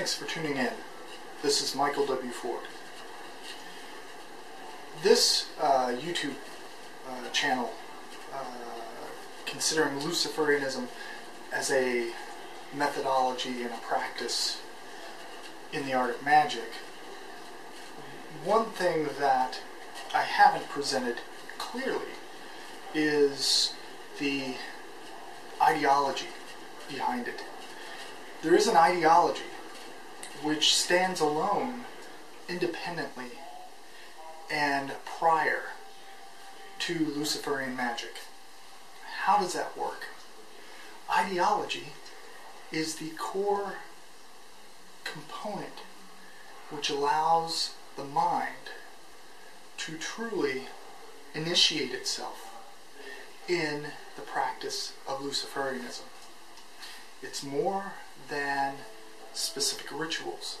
Thanks for tuning in. This is Michael W. Ford. This uh, YouTube uh, channel, uh, considering Luciferianism as a methodology and a practice in the art of magic, one thing that I haven't presented clearly is the ideology behind it. There is an ideology which stands alone independently and prior to Luciferian magic. How does that work? Ideology is the core component which allows the mind to truly initiate itself in the practice of Luciferianism. It's more than specific rituals,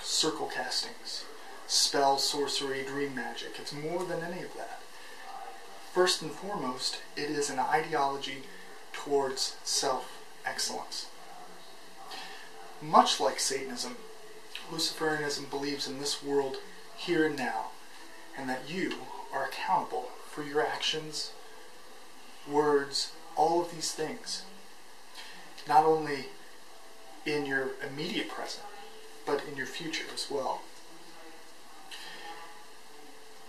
circle castings, spell, sorcery, dream magic. It's more than any of that. First and foremost, it is an ideology towards self-excellence. Much like Satanism, Luciferianism believes in this world here and now, and that you are accountable for your actions, words, all of these things. Not only in your immediate present, but in your future as well.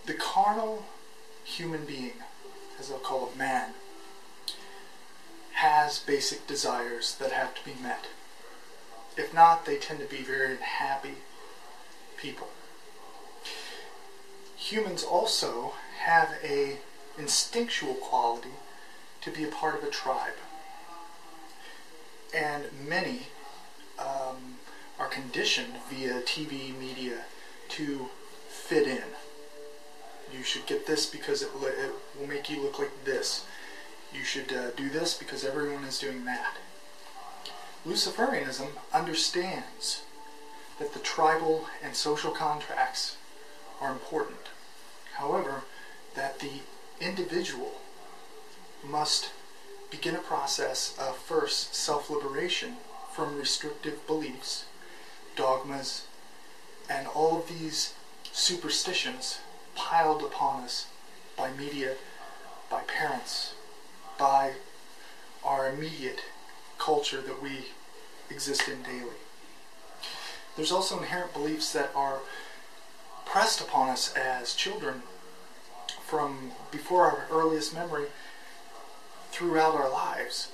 The carnal human being, as I'll call it man, has basic desires that have to be met. If not, they tend to be very unhappy people. Humans also have a instinctual quality to be a part of a tribe. And many are conditioned via TV media to fit in. You should get this because it, it will make you look like this. You should uh, do this because everyone is doing that. Luciferianism understands that the tribal and social contracts are important. However, that the individual must begin a process of first self-liberation from restrictive beliefs, dogmas, and all of these superstitions piled upon us by media, by parents, by our immediate culture that we exist in daily. There's also inherent beliefs that are pressed upon us as children from before our earliest memory throughout our lives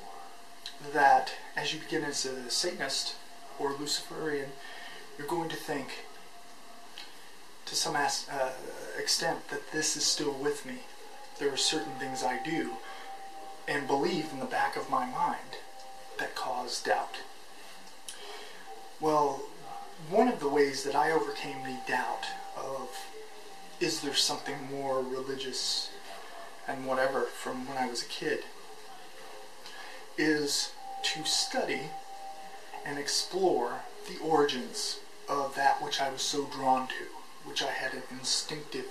that as you begin as a Satanist or Luciferian, you're going to think to some uh, extent that this is still with me. There are certain things I do and believe in the back of my mind that cause doubt. Well, one of the ways that I overcame the doubt of is there something more religious and whatever from when I was a kid is to study and explore the origins of that which I was so drawn to, which I had an instinctive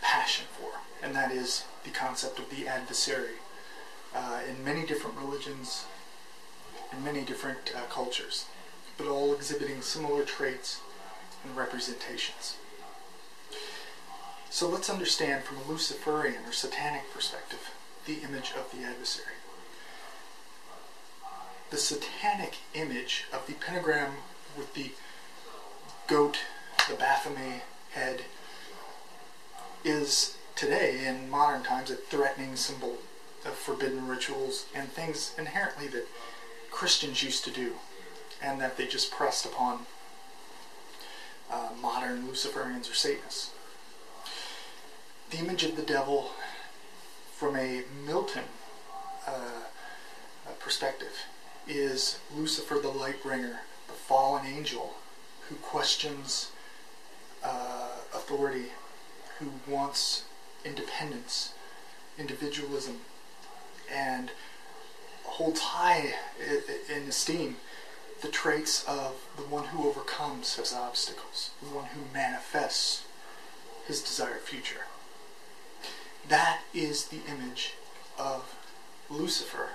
passion for, and that is the concept of the adversary uh, in many different religions, in many different uh, cultures, but all exhibiting similar traits and representations. So let's understand from a Luciferian or satanic perspective the image of the adversary the satanic image of the pentagram with the goat, the Baphomet head, is today, in modern times, a threatening symbol of forbidden rituals and things inherently that Christians used to do and that they just pressed upon uh, modern Luciferians or Satanists. The image of the devil from a Milton uh, perspective is Lucifer the light bringer, the fallen angel who questions uh, authority, who wants independence, individualism, and holds high in esteem the traits of the one who overcomes his obstacles, the one who manifests his desired future. That is the image of Lucifer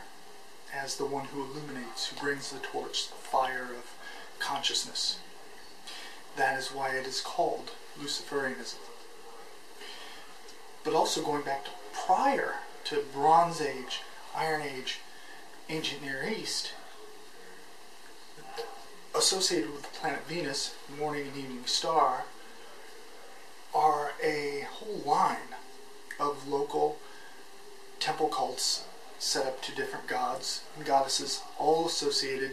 as the one who illuminates, who brings the torch, the fire of consciousness. That is why it is called Luciferianism. But also going back to prior to Bronze Age, Iron Age, Ancient Near East, associated with the planet Venus, morning and evening star, are a whole line of local temple cults set up to different gods and goddesses, all associated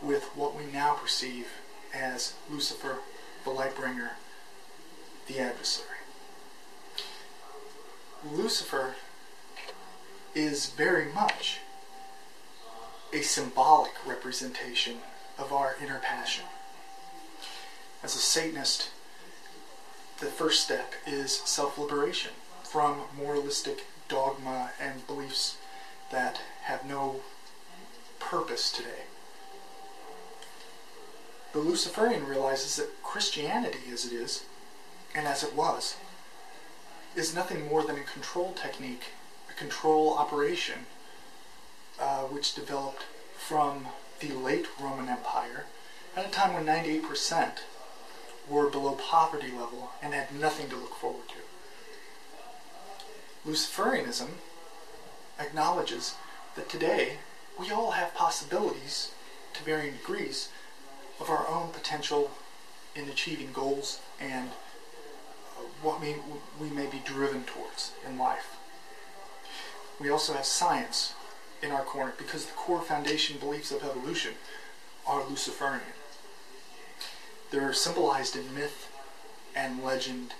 with what we now perceive as Lucifer, the light bringer, the adversary. Lucifer is very much a symbolic representation of our inner passion. As a Satanist, the first step is self liberation from moralistic dogma and beliefs that have no purpose today. The Luciferian realizes that Christianity, as it is, and as it was, is nothing more than a control technique, a control operation, uh, which developed from the late Roman Empire at a time when 98% were below poverty level and had nothing to look forward to. Luciferianism acknowledges that today we all have possibilities to varying degrees of our own potential in achieving goals and uh, what we, we may be driven towards in life. We also have science in our corner because the core foundation beliefs of evolution are Luciferian. They're symbolized in myth and legend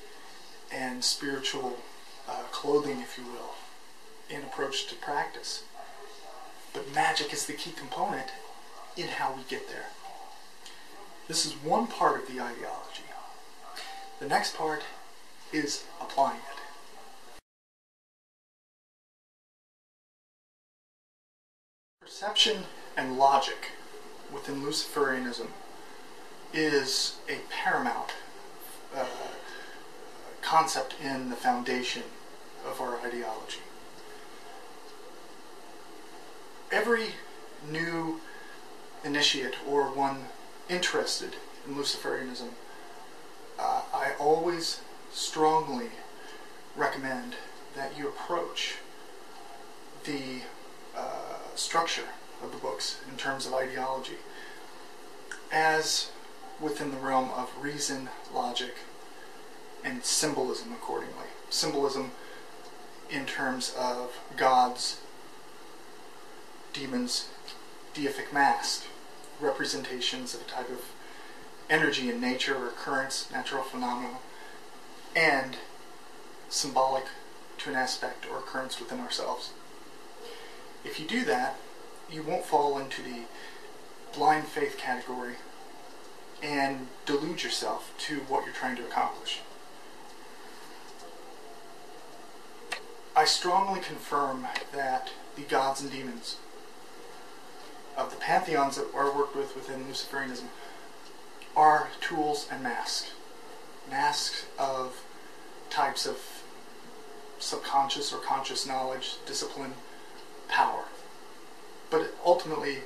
and spiritual uh, clothing, if you will, in approach to practice. But magic is the key component in how we get there. This is one part of the ideology. The next part is applying it. Perception and logic within Luciferianism is a paramount uh, concept in the foundation of our ideology. Every new initiate or one interested in Luciferianism, uh, I always strongly recommend that you approach the uh, structure of the books in terms of ideology as within the realm of reason, logic, and symbolism accordingly. Symbolism in terms of gods, demons, deific mask, representations of a type of energy in nature or occurrence, natural phenomena, and symbolic to an aspect or occurrence within ourselves. If you do that, you won't fall into the blind faith category and delude yourself to what you're trying to accomplish. I strongly confirm that the gods and demons of the pantheons that are worked with within Luciferianism are tools and masks. Masks of types of subconscious or conscious knowledge, discipline, power. But ultimately,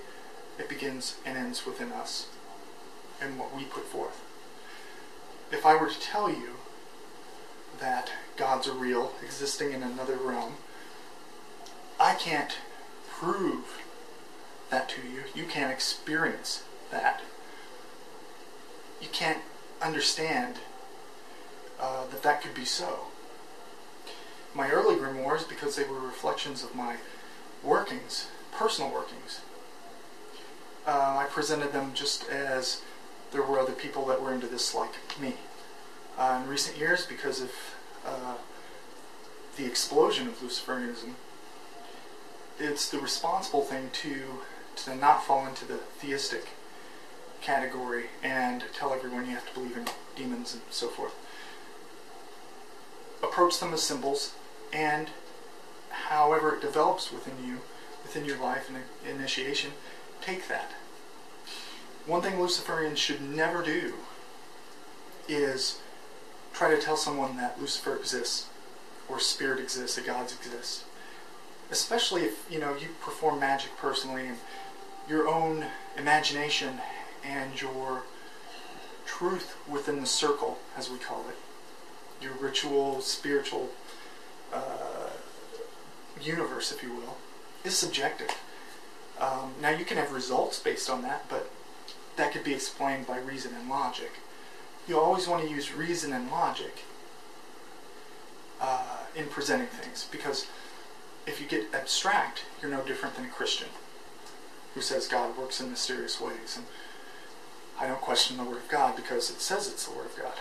it begins and ends within us and what we put forth. If I were to tell you that gods are real, existing in another realm, I can't prove that to you. You can't experience that. You can't understand uh, that that could be so. My early grimoires, because they were reflections of my workings, personal workings, uh, I presented them just as there were other people that were into this like me. Uh, in recent years, because of uh, the explosion of Luciferianism, it's the responsible thing to to not fall into the theistic category and tell everyone you have to believe in demons and so forth. Approach them as symbols, and however it develops within you, within your life and initiation, take that. One thing Luciferians should never do is try to tell someone that Lucifer exists, or spirit exists, that gods exist. Especially if you know you perform magic personally and your own imagination and your truth within the circle, as we call it, your ritual, spiritual uh, universe, if you will, is subjective. Um, now, you can have results based on that, but that could be explained by reason and logic. You always want to use reason and logic uh, in presenting things because if you get abstract, you're no different than a Christian who says God works in mysterious ways. And I don't question the Word of God because it says it's the Word of God.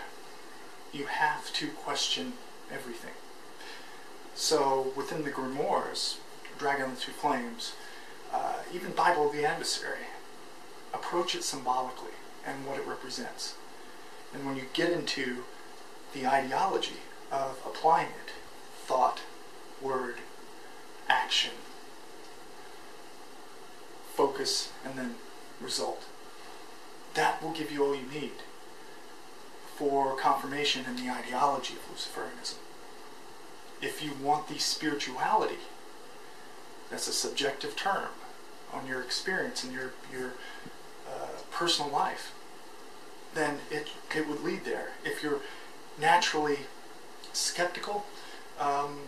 You have to question everything. So within the grimoires, Dragon of the Two Flames, uh, even Bible of the Adversary, approach it symbolically and what it represents. And when you get into the ideology of applying it, thought, word, action, focus, and then result. That will give you all you need for confirmation in the ideology of Luciferianism. If you want the spirituality, that's a subjective term on your experience and your your uh, personal life, then it it would lead there. If you're naturally skeptical, um,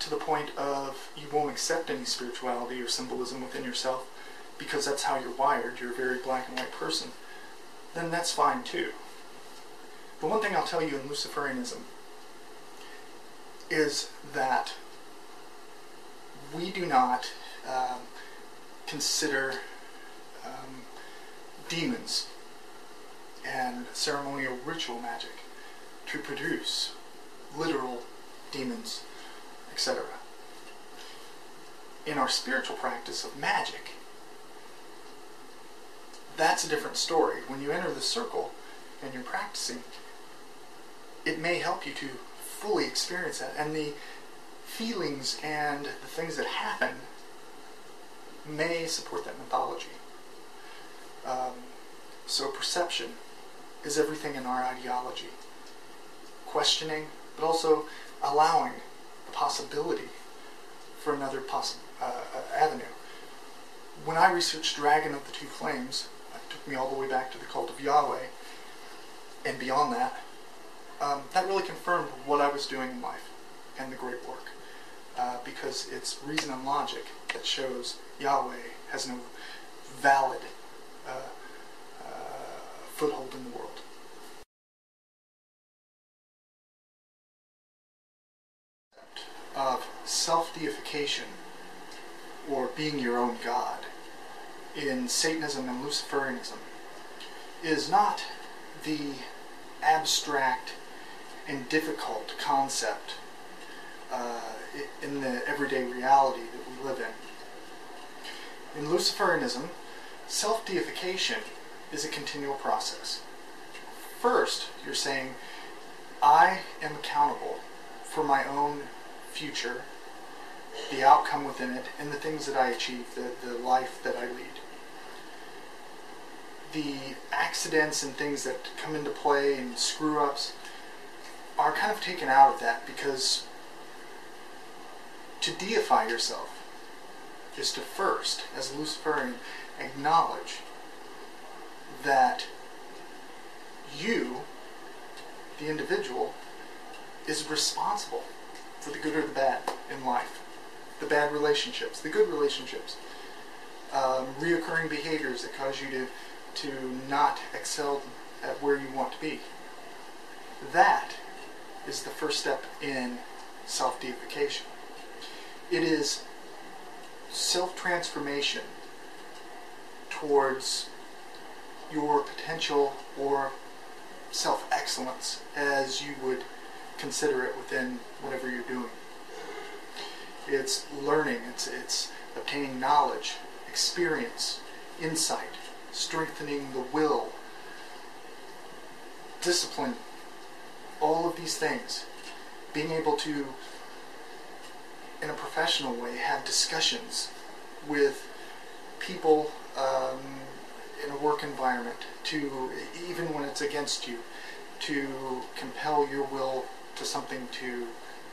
to the point of you won't accept any spirituality or symbolism within yourself because that's how you're wired, you're a very black and white person, then that's fine too. The one thing I'll tell you in Luciferianism is that we do not um, consider um, demons and ceremonial ritual magic to produce literal demons etc. In our spiritual practice of magic, that's a different story. When you enter the circle and you're practicing, it may help you to fully experience that. And the feelings and the things that happen may support that mythology. Um, so perception is everything in our ideology. Questioning, but also allowing possibility for another possible uh, uh, avenue. When I researched Dragon of the Two Flames, it took me all the way back to the cult of Yahweh, and beyond that, um, that really confirmed what I was doing in life and the great work. Uh, because it's reason and logic that shows Yahweh has no valid uh, uh, foothold in the world. Self-deification or being your own God in Satanism and Luciferianism is not the abstract and difficult concept uh, in the everyday reality that we live in. In Luciferianism, self-deification is a continual process. First, you're saying, I am accountable for my own future, the outcome within it, and the things that I achieve, the, the life that I lead. The accidents and things that come into play and screw ups are kind of taken out of that because to deify yourself is to first, as a Luciferian, acknowledge that you, the individual, is responsible for the good or the bad in life. The bad relationships, the good relationships, um, reoccurring behaviors that cause you to, to not excel at where you want to be. That is the first step in self deification. It is self transformation towards your potential or self excellence as you would consider it within whatever you're doing. It's learning, it's, it's obtaining knowledge, experience, insight, strengthening the will, discipline, all of these things. Being able to, in a professional way, have discussions with people um, in a work environment, to even when it's against you, to compel your will to something to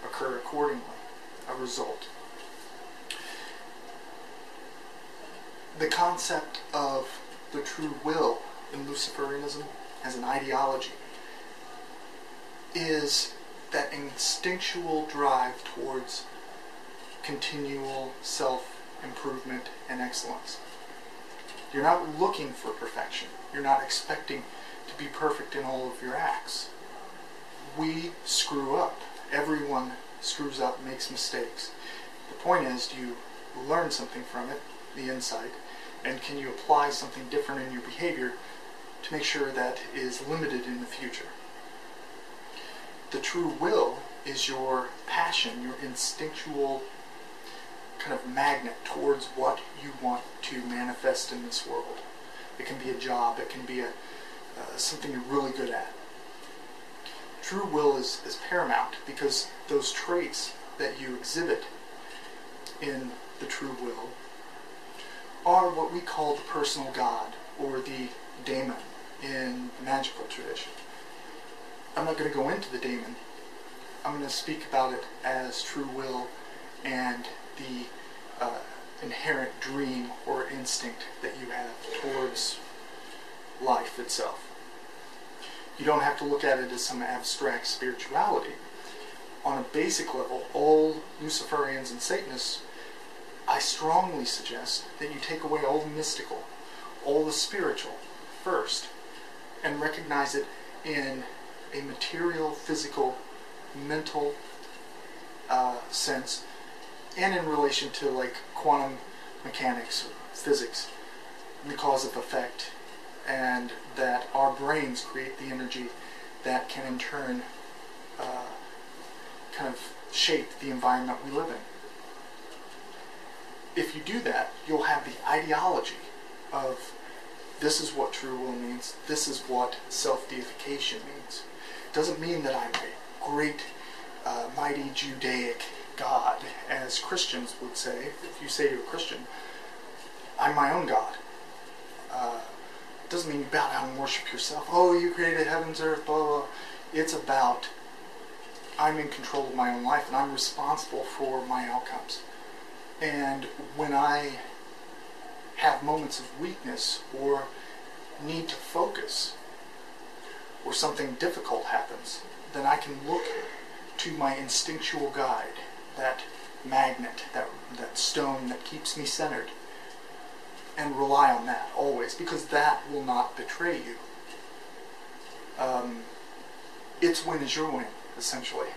occur accordingly, a result. The concept of the true will in Luciferianism as an ideology is that instinctual drive towards continual self-improvement and excellence. You're not looking for perfection. You're not expecting to be perfect in all of your acts. We screw up. Everyone screws up, makes mistakes. The point is, do you learn something from it, the insight, and can you apply something different in your behavior to make sure that is limited in the future? The true will is your passion, your instinctual kind of magnet towards what you want to manifest in this world. It can be a job, it can be a, uh, something you're really good at. True will is, is paramount because those traits that you exhibit in the true will are what we call the personal God or the daemon in magical tradition. I'm not going to go into the daemon. I'm going to speak about it as true will and the uh, inherent dream or instinct that you have towards life itself. You don't have to look at it as some abstract spirituality. On a basic level, all Luciferians and Satanists, I strongly suggest that you take away all the mystical, all the spiritual first, and recognize it in a material, physical, mental uh, sense and in relation to like quantum mechanics, or physics, the cause of effect, and that our brains create the energy that can in turn uh, kind of shape the environment we live in. If you do that, you'll have the ideology of this is what true will means, this is what self-deification means. It doesn't mean that I'm a great, uh, mighty Judaic God, as Christians would say. If you say to a Christian, I'm my own God. Uh, doesn't mean bow down and worship yourself. Oh, you created heavens, earth, blah, blah. It's about I'm in control of my own life and I'm responsible for my outcomes. And when I have moments of weakness or need to focus or something difficult happens, then I can look to my instinctual guide that magnet, that, that stone that keeps me centered. And rely on that always, because that will not betray you. Um, its win is your win, essentially.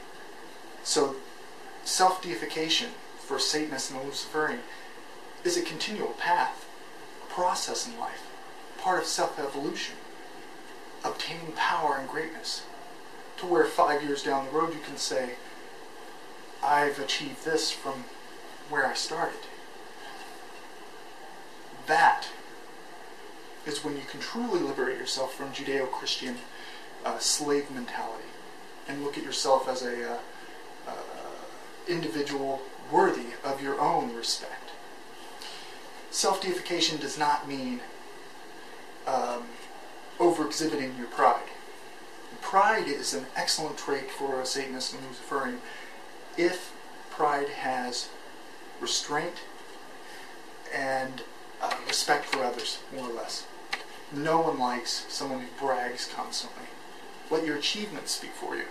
So, self-deification for Satanists and Luciferian is a continual path, a process in life, part of self-evolution, obtaining power and greatness, to where five years down the road you can say, I've achieved this from where I started. That is when you can truly liberate yourself from Judeo-Christian uh, slave mentality and look at yourself as a uh, uh, individual worthy of your own respect. Self-deification does not mean um, over-exhibiting your pride. Pride is an excellent trait for a Satanist and Luciferian if pride has restraint and uh, respect for others, more or less. No one likes someone who brags constantly. Let your achievements speak for you.